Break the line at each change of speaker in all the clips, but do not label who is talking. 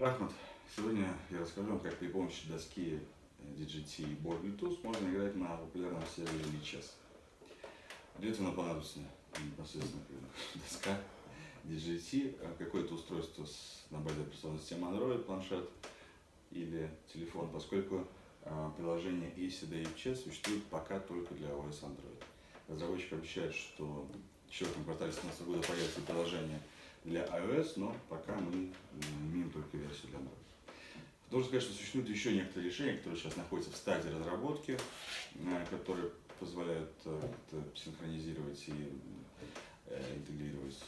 Ахмад, сегодня я расскажу вам, как при помощи доски DGT Board Bluetooth можно играть на популярном сервере VCHES. Для этого понадобится непосредственно доска DGT, какое-то устройство на базе операционной системы Android, планшет или телефон, поскольку э, приложение ACD и VCHES существует пока только для OS Android. Разработчик обещает, что в четвертом квартале 2017 года появится приложение для iOS, но пока мы имеем только версию для Android. Должен сказать, что существуют еще некоторые решения, которые сейчас находятся в стадии разработки, э, которые позволяют э, синхронизировать и э, интегрировать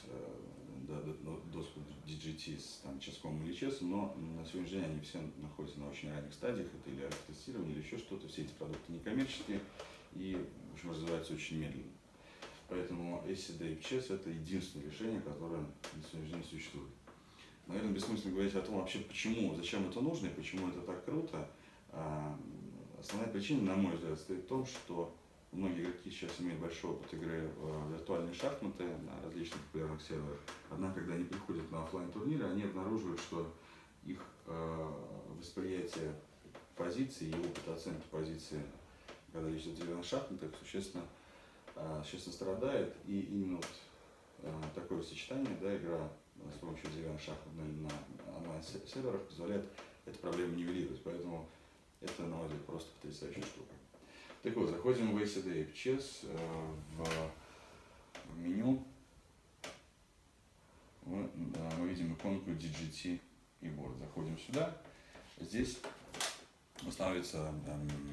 доску DGT с там, ческом или чесом, но на сегодняшний день они все находятся на очень ранних стадиях, это или тестирование, или еще что-то, все эти продукты некоммерческие и в общем, развиваются очень медленно. Поэтому ACD и PCHES это единственное решение, которое на сегодняшний день существует. Наверное, бессмысленно говорить о том вообще, почему, зачем это нужно и почему это так круто. А, основная причина, на мой взгляд, стоит в том, что многие игроки сейчас имеют большой опыт игры в виртуальные шахматы на различных популярных серверах. Однако, когда они приходят на офлайн турниры они обнаруживают, что их а, восприятие позиции и опыт оценки позиции, когда речь идет о шахматах, существенно сейчас а, страдает, и именно вот а, такое сочетание, да, игра с помощью деревянных шахмат на, онлайн-серверах позволяет эту проблему нивелировать, поэтому это, на мой взгляд, просто потрясающая штука. Так вот, заходим в ACD Chess, э, в меню, мы, мы видим иконку DGT и Board. Заходим сюда, здесь устанавливается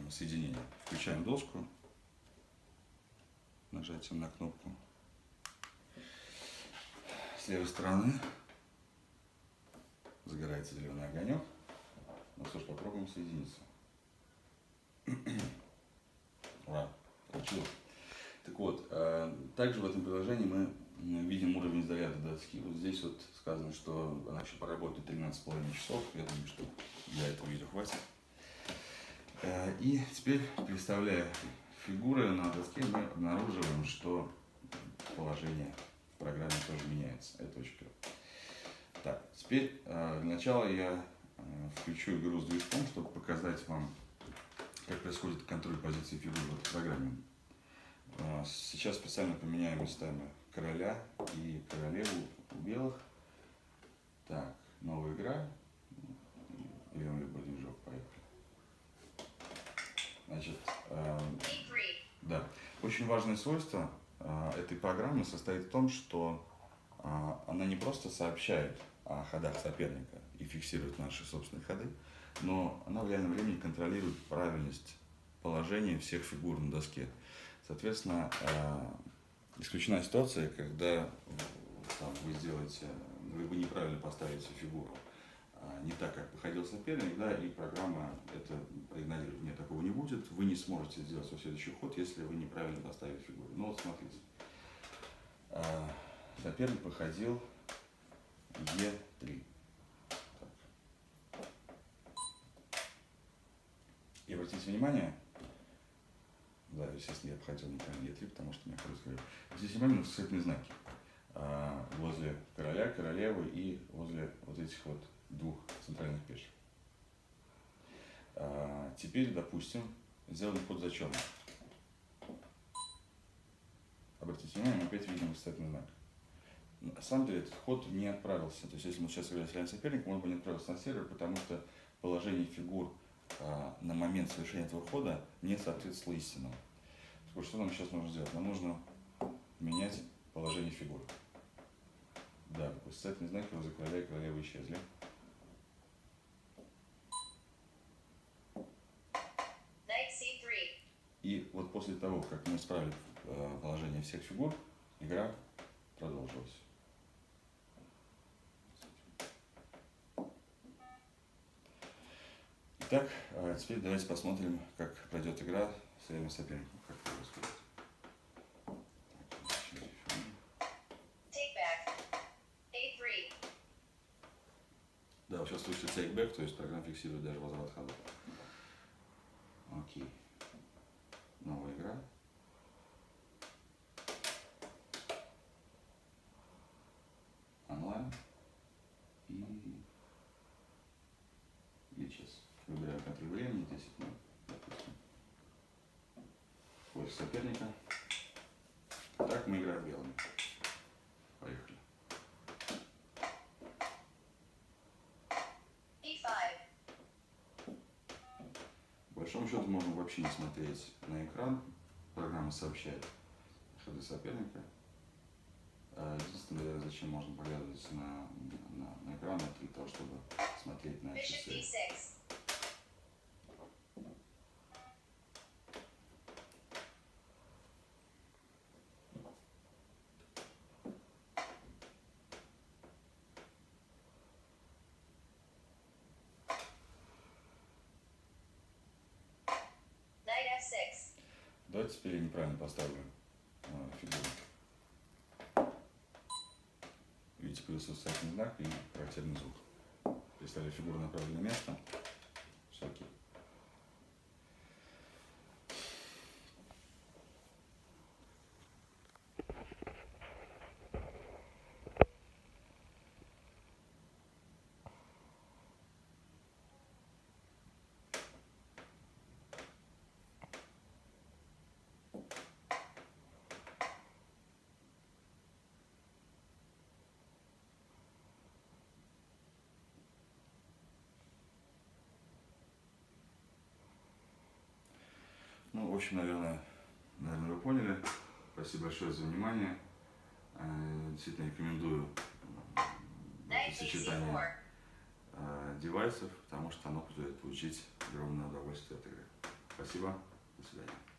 соединение. Включаем доску, нажатием на кнопку. С левой стороны загорается зеленый огонек. Ну что ж, попробуем соединиться. Ура, получилось. Так вот, э, также в этом приложении мы видим уровень заряда доски. Вот здесь вот сказано, что она еще поработает 13,5 часов. Я думаю, что для этого видео хватит. Э, и теперь, представляя фигуры на доске мы обнаруживаем, что положение в программе тоже меняется. Это очень клево. Так, теперь э, для начала я э, включу игру с движком, чтобы показать вам, как происходит контроль позиции фигур в программе. Э, сейчас специально поменяем местами короля и королеву у белых. Так, новая игра. Берем любой движок, поехали. Значит, э. Очень важное свойство э, этой программы состоит в том, что э, она не просто сообщает о ходах соперника и фиксирует наши собственные ходы, но она в реальном времени контролирует правильность положения всех фигур на доске. Соответственно, э, исключена ситуация, когда там, вы сделаете, вы неправильно поставите фигуру а, не так, как выходил соперник, да, и программа это проигнорирует. Нет, такого не будет. Вы не сможете сделать свой следующий ход, если вы неправильно поставили фигуру. Ну вот смотрите. А, соперник выходил Е3. Так. И обратите внимание, да, естественно, я обходил неправильно Е3, потому что у меня русский Обратите внимание на восклицательные знаки а, возле короля, королевы и возле вот этих вот двух центральных пешек. А, теперь, допустим, сделали ход за. Обратите внимание, мы опять видим восклицательный знак. На самом деле этот ход не отправился. То есть если мы сейчас играли с соперником, он бы не отправился на сервер, потому что положение фигур а, на момент совершения этого хода не соответствовало истинному. Что нам сейчас нужно сделать? Нам нужно менять положение фигур. Да, восклицательные знаки возле короля и королевы исчезли. И вот после того, как мы исправили э, положение всех фигур, игра продолжилась. Итак, э, теперь давайте посмотрим, как пройдет игра с реальным соперником. когда участвуешь в тейкбэк, то есть программа фиксирует даже возврат хода. Окей. Новая игра. Онлайн. И я сейчас выбираю контроль времени, 10 минут. Поиск соперника. Так мы играем белыми. Можно вообще не смотреть на экран. Программа сообщает ходы соперника. А Единственное, наверное, зачем можно поглядывать на, на, на экран, это для того, чтобы смотреть на часы. Давайте теперь я неправильно поставлю э, фигуру. Видите, плюс восклицательный знак и характерный звук. Переставили фигуру на правильное место. Все окей. Общем, наверное, наверное, вы поняли. Спасибо большое за внимание. Э, Действительно рекомендую э, сочетание
bc4,
э, девайсов, потому что оно позволяет получить огромное удовольствие от игры. Спасибо. До свидания.